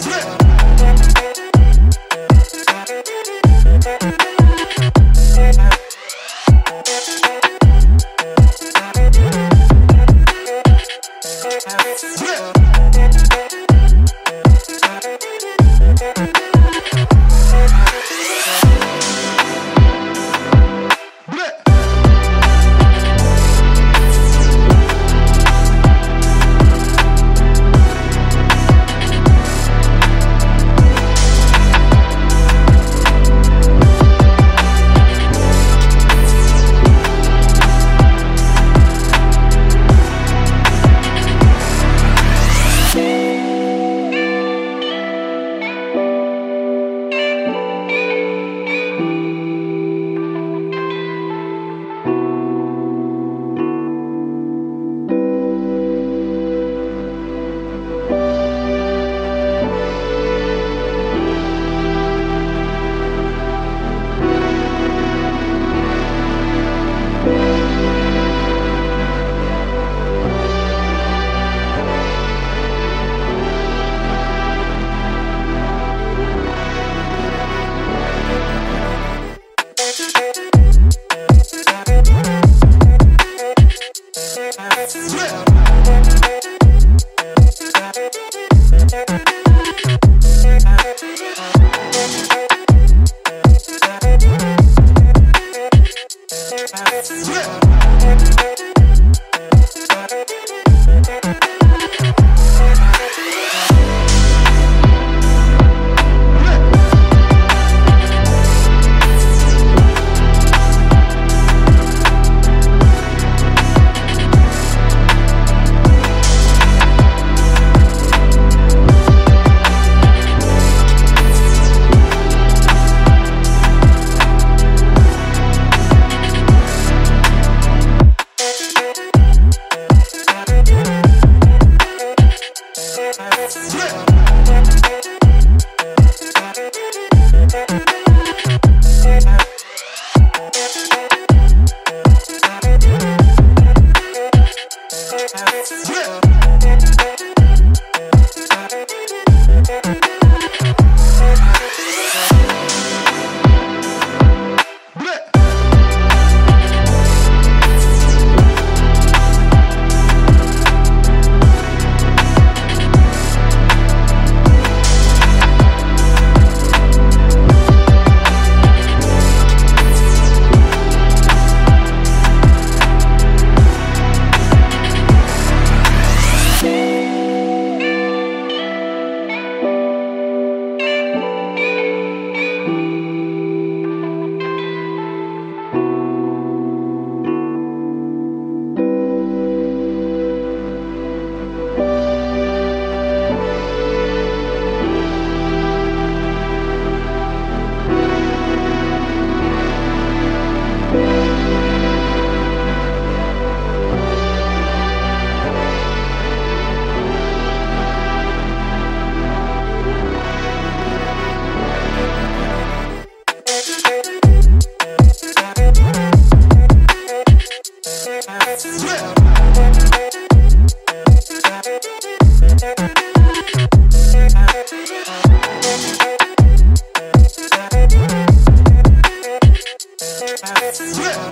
Flip. Thank you. Yeah.